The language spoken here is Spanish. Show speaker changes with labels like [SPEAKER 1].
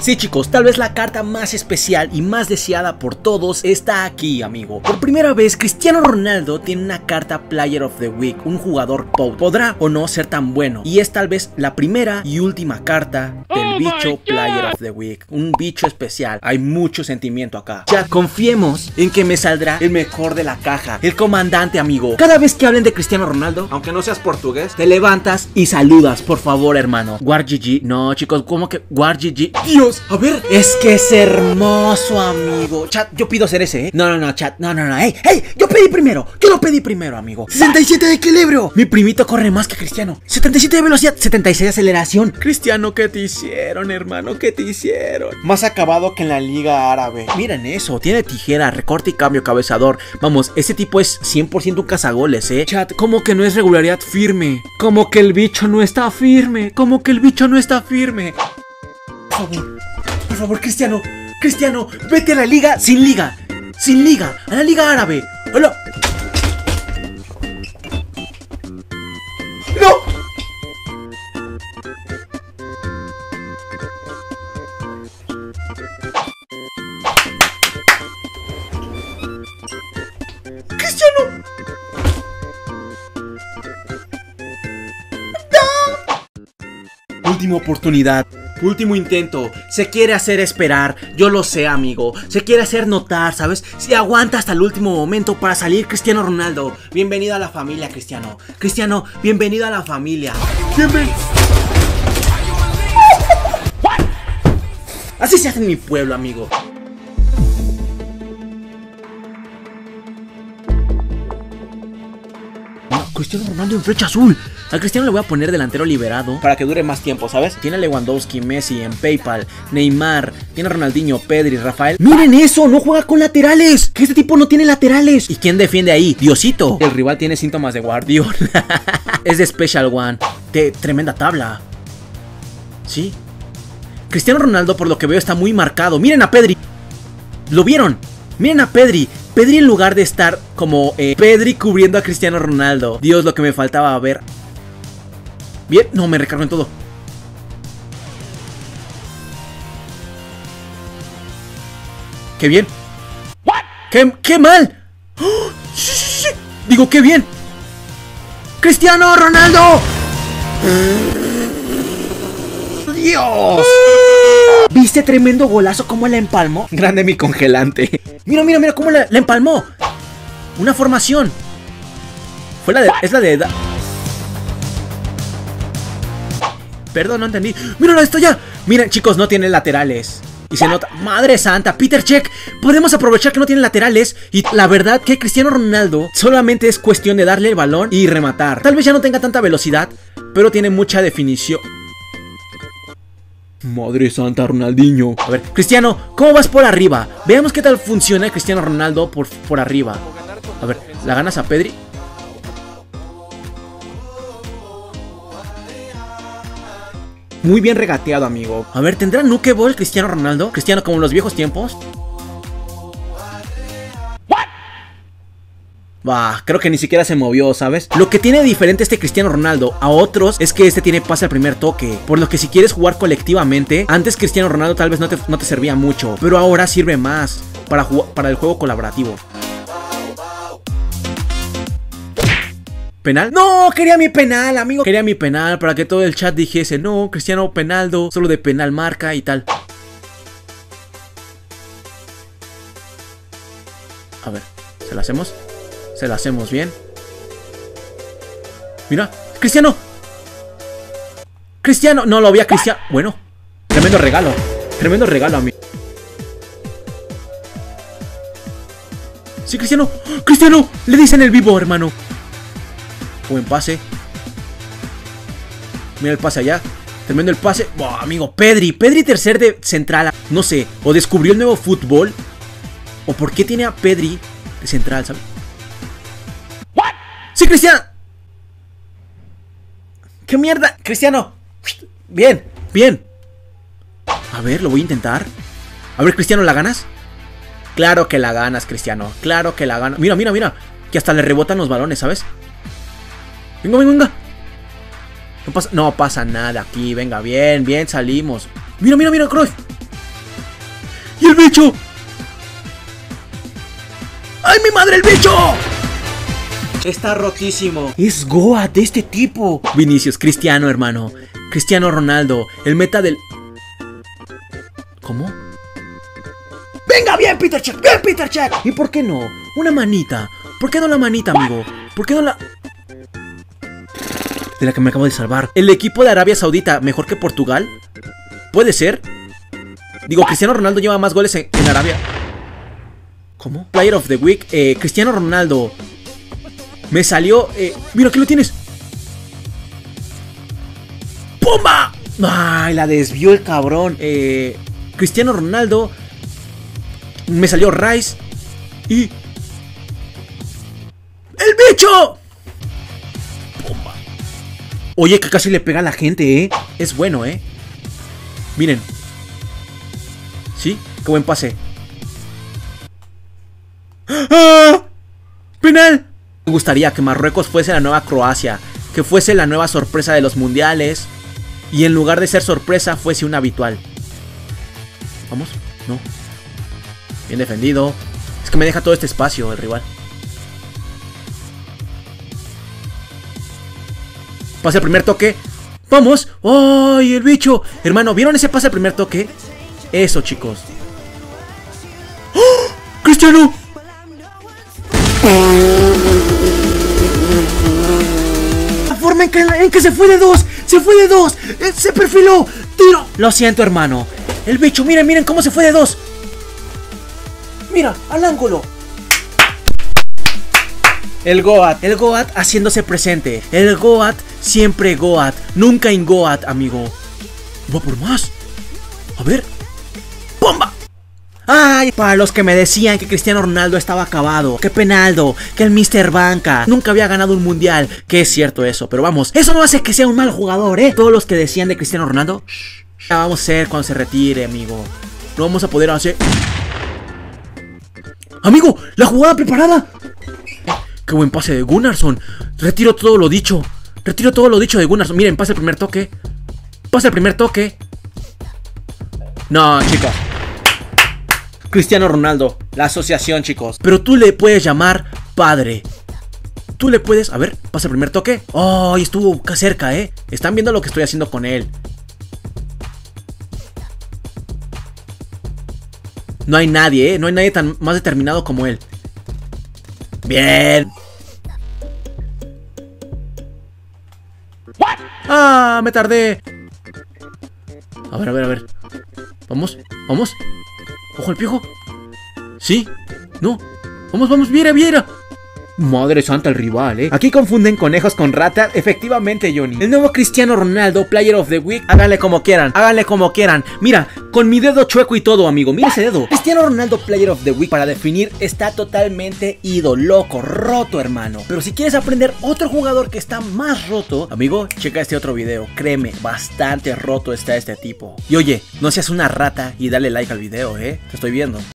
[SPEAKER 1] Sí chicos, tal vez la carta más especial y más deseada por todos está aquí, amigo. Por primera vez, Cristiano Ronaldo tiene una carta Player of the Week, un jugador POW. Podrá o no ser tan bueno, y es tal vez la primera y última carta del
[SPEAKER 2] Oh
[SPEAKER 1] bicho Player of the Week. Un bicho especial, hay mucho sentimiento acá. Ya confiemos en que me saldrá el mejor de la caja, el comandante, amigo. Cada vez que hablen de Cristiano Ronaldo, aunque no seas portugués, te levantas y saludas, por favor, hermano. War GG, no chicos, ¿cómo que War GG? Dios, a ver, es que es hermoso, amigo. Chat, yo pido ser ese, ¿eh? No, no, no, chat, no, no, no, hey, hey, yo pedí primero, yo lo pedí primero, amigo. 67 de equilibrio. Mi primito corre más que Cristiano. 77 de velocidad, 76 de aceleración. Cristiano, ¿qué te hicieron, hermano? ¿Qué te hicieron? Más acabado que en la liga árabe. Miren eso, tiene tijera, recorte y cambio cabezador. Vamos, ese tipo es 100% un cazagoles, ¿eh? Chat, ¿cómo que no es regularidad firme? Como que el bicho no está firme. Como que el bicho no está firme. Por favor, por favor, Cristiano, Cristiano, vete a la liga sin liga, sin liga, a la liga árabe. Hola. ¡No! ¡Cristiano! ¡No! Última oportunidad. Último intento. Se quiere hacer esperar. Yo lo sé, amigo. Se quiere hacer notar, ¿sabes? Si aguanta hasta el último momento para salir Cristiano Ronaldo. Bienvenido a la familia, Cristiano. Cristiano, bienvenido a la familia. Bienvenido. Así se hace en mi pueblo, amigo. Cristiano Ronaldo en flecha azul. A Cristiano le voy a poner delantero liberado para que dure más tiempo, ¿sabes? Tiene a Lewandowski, Messi en PayPal, Neymar, tiene a Ronaldinho, Pedri, Rafael. ¡Miren eso! ¡No juega con laterales! ¡Que este tipo no tiene laterales! ¿Y quién defiende ahí? ¡Diosito! El rival tiene síntomas de Guardiola. es de Special One. De tremenda tabla. ¿Sí? Cristiano Ronaldo, por lo que veo, está muy marcado. ¡Miren a Pedri! ¿Lo vieron? Miren a Pedri. Pedri en lugar de estar como eh, Pedri cubriendo a Cristiano Ronaldo. Dios, lo que me faltaba ver. Bien, no, me recargo en todo. ¡Qué bien! ¡Qué, qué mal! ¡Oh! ¡Sí, sí, sí! Digo, ¡qué bien! ¡Cristiano Ronaldo! ¡Dios! ¿Viste tremendo golazo cómo la empalmó? Grande mi congelante. Mira, mira, mira cómo la, la empalmó. Una formación. Fue la de. Es la de. Da- Perdón, no entendí. Míralo, esto ya. Miren, chicos, no tiene laterales. Y se nota. Madre santa, Peter Check. Podemos aprovechar que no tiene laterales. Y la verdad que Cristiano Ronaldo solamente es cuestión de darle el balón y rematar. Tal vez ya no tenga tanta velocidad, pero tiene mucha definición. Madre santa, Ronaldinho. A ver, Cristiano, ¿cómo vas por arriba? Veamos qué tal funciona el Cristiano Ronaldo por, por arriba. A ver, ¿la ganas a Pedri? Muy bien regateado, amigo. A ver, ¿tendrá Nukeball Cristiano Ronaldo? Cristiano como en los viejos tiempos. Bah, creo que ni siquiera se movió, ¿sabes? Lo que tiene diferente este Cristiano Ronaldo a otros es que este tiene pase al primer toque. Por lo que si quieres jugar colectivamente, antes Cristiano Ronaldo tal vez no te, no te servía mucho, pero ahora sirve más para, para el juego colaborativo. ¿Penal? No, quería mi penal, amigo. Quería mi penal para que todo el chat dijese, no, Cristiano Penaldo, solo de penal marca y tal. A ver, ¿se la hacemos? Se la hacemos bien. Mira, Cristiano. Cristiano, no lo vi a Cristiano. Bueno, tremendo regalo. Tremendo regalo a mí. Sí, Cristiano. Cristiano, le dicen el vivo, hermano. Buen pase. Mira el pase allá. Tremendo el pase. Amigo, Pedri. Pedri tercer de central. No sé. O descubrió el nuevo fútbol. O por qué tiene a Pedri de central, ¿sabes? ¡Sí, Cristiano! ¿Qué mierda? Cristiano. Bien, bien. A ver, lo voy a intentar. A ver, Cristiano, ¿la ganas? Claro que la ganas, Cristiano. Claro que la ganas. Mira, mira, mira. Que hasta le rebotan los balones, ¿sabes? Venga, venga, venga. No pasa, no pasa nada aquí. Venga, bien, bien, salimos. Mira, mira, mira, Cruyff. ¡Y el bicho! ¡Ay, mi madre, el bicho! Está rotísimo. Es Goat de este tipo. Vinicius, Cristiano, hermano. Cristiano Ronaldo, el meta del. ¿Cómo? ¡Venga, bien, Peter Check! ¡Bien, Peter Check! ¿Y por qué no? Una manita. ¿Por qué no la manita, amigo? ¿Por qué no la.? De la que me acabo de salvar. ¿El equipo de Arabia Saudita mejor que Portugal? ¿Puede ser? Digo, Cristiano Ronaldo lleva más goles en, en Arabia. ¿Cómo? Player of the Week. Eh, Cristiano Ronaldo. Me salió. Eh, mira, aquí lo tienes. ¡Pumba! Ay, la desvió el cabrón. Eh, Cristiano Ronaldo. Me salió Rice. Y. ¡El bicho! ¡Pumba! Oye, que casi le pega a la gente, ¿eh? Es bueno, ¿eh? Miren. ¿Sí? Qué buen pase. ¡Ah! Gustaría que Marruecos fuese la nueva Croacia, que fuese la nueva sorpresa de los mundiales y en lugar de ser sorpresa fuese un habitual. ¿Vamos? No. Bien defendido. Es que me deja todo este espacio el rival. Pasa el primer toque. ¡Vamos! ¡Ay, el bicho! Hermano, ¿vieron ese pase al primer toque? Eso, chicos. ¡Oh! ¡Cristiano! En que se fue de dos, se fue de dos, eh, se perfiló, tiro. Lo siento, hermano. El bicho, miren, miren cómo se fue de dos. Mira, al ángulo. El Goat, el Goat haciéndose presente. El Goat siempre Goat, nunca en Goat, amigo. Va por más. A ver. Ay, para los que me decían que Cristiano Ronaldo estaba acabado, que Penaldo, que el Mr. Banca nunca había ganado un mundial, que es cierto eso, pero vamos, eso no hace que sea un mal jugador, ¿eh? Todos los que decían de Cristiano Ronaldo, ya vamos a ser cuando se retire, amigo. No vamos a poder hacer... Amigo, la jugada preparada. Qué buen pase de Gunnarsson. Retiro todo lo dicho. Retiro todo lo dicho de Gunnarsson. Miren, pasa el primer toque. Pasa el primer toque. No, chicos. Cristiano Ronaldo, la asociación, chicos. Pero tú le puedes llamar padre. Tú le puedes. A ver, pasa el primer toque. Oh, estuvo cerca, ¿eh? Están viendo lo que estoy haciendo con él. No hay nadie, ¿eh? No hay nadie tan más determinado como él. Bien. Ah, me tardé. A ver, a ver, a ver. Vamos, vamos. Ojo al piojo. ¿Sí? ¿No? Vamos, vamos, viera, viera. Madre santa el rival, ¿eh? Aquí confunden conejos con ratas. Efectivamente, Johnny. El nuevo Cristiano Ronaldo, Player of the Week. Háganle como quieran, háganle como quieran. Mira, con mi dedo chueco y todo, amigo. Mira ese dedo. Cristiano Ronaldo, Player of the Week, para definir, está totalmente ido, loco, roto, hermano. Pero si quieres aprender otro jugador que está más roto, amigo, checa este otro video. Créeme, bastante roto está este tipo. Y oye, no seas una rata y dale like al video, ¿eh? Te estoy viendo.